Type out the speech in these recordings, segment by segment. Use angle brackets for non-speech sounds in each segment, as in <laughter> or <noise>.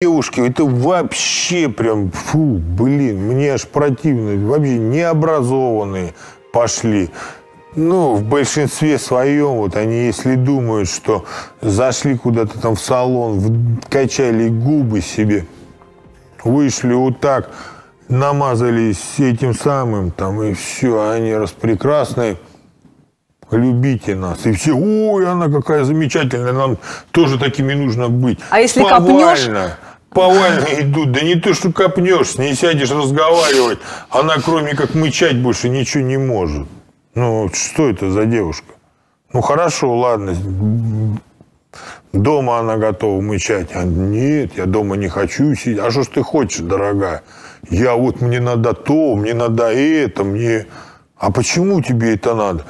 девушки, это вообще прям, фу, блин, мне аж противно. Вообще необразованные пошли. Ну, в большинстве своем, вот они, если думают, что зашли куда-то там в салон, качали губы себе, вышли вот так, намазались этим самым, там, и все, они распрекрасные, любите нас. И все, ой, она какая замечательная, нам тоже такими нужно быть. А если Повально, копнешь? Повально идут. Да не то, что копнешь, с ней сядешь разговаривать. Она, кроме как мычать, больше ничего не может. Ну, что это за девушка? Ну, хорошо, ладно. Дома она готова мычать. А нет, я дома не хочу сидеть. А что ж ты хочешь, дорогая? Я вот, мне надо то, мне надо это, мне... А почему тебе это надо?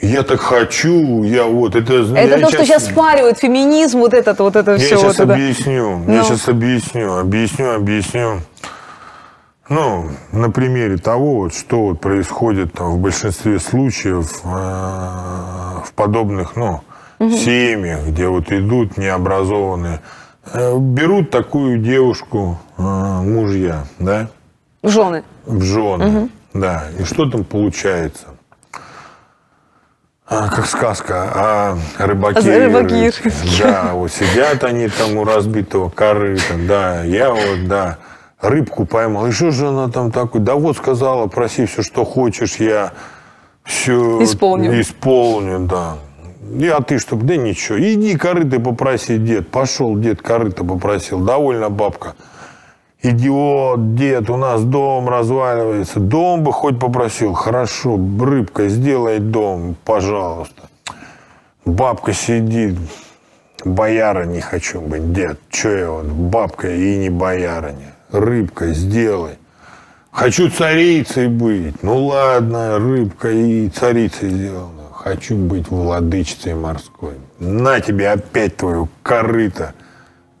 Я так хочу, я вот это... Это я то, что сейчас спаривают феминизм, вот это, вот это я все. сейчас вот это. объясню, Ну. я сейчас объясню, объясню, объясню. Ну, на примере того, вот, что вот происходит там, в большинстве случаев э, в подобных, ну, семьях, где вот идут необразованные, э, берут такую девушку э, мужья, да, Жены. в жены, да, и что там получается? А, как сказка, а рыбаки... Рыбаки. Да, вот сидят они там у разбитого корыта, да, я вот, да, рыбку поймал. И что же она там такой? Да вот сказала, проси все, что хочешь, я все Исполню. исполню, да. И, а ты что? Да ничего. Иди корыто попроси, дед. Пошел дед корыто попросил. Довольно бабка. Идиот, дед, у нас дом разваливается. Дом бы хоть попросил. Хорошо, рыбка, сделай дом, пожалуйста. Бабка сидит. Бояра не хочу быть, дед. Че я вот, бабка и не боярыня. Рыбка, сделай. Хочу царицей быть. Ну ладно, рыбка и царицей сделана. Хочу быть владычицей морской. На тебе опять твою корыто.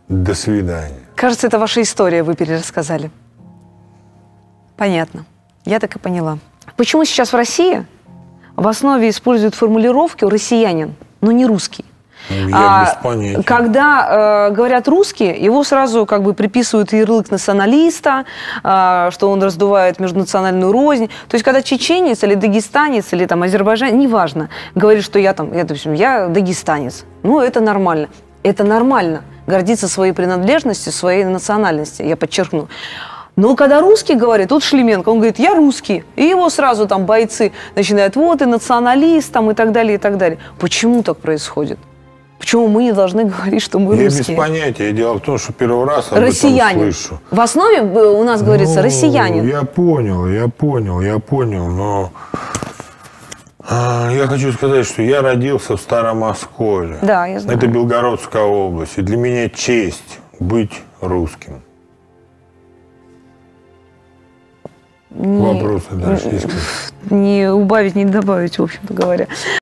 До свидания. Кажется, это ваша история, вы перерассказали. Понятно. Я так и поняла. Почему сейчас в России в основе используют формулировку «россиянин», но не русский? Ну, Я А, без. Когда э, говорят русский, его сразу как бы приписывают ярлык националиста, э, что он раздувает межнациональную рознь. То есть, когда чеченец или дагестанец или там азербайджанец, неважно, говорит, что я там, я, допустим, я дагестанец, ну это нормально. Это нормально. Гордиться своей принадлежностью, своей национальности, я подчеркну. Но когда русский говорит, тут Шлеменко, он говорит, я русский. И его сразу там бойцы начинают, вот и националист там и так далее, и так далее. Почему так происходит? Почему мы не должны <laughs> говорить, что мы Я без русские? понятия. Дело в том, что первый раз об Россиянин. этом слышу. В основе э, у нас говорится Ну, россиянин. Я понял, я понял, я понял, но я хочу сказать, что я родился в Старом Осколе. Да, я знаю. Это Белгородская область. И для меня честь быть русским. Не- Вопросы дальше? <laughs> Не убавить, не добавить, в общем-то говоря.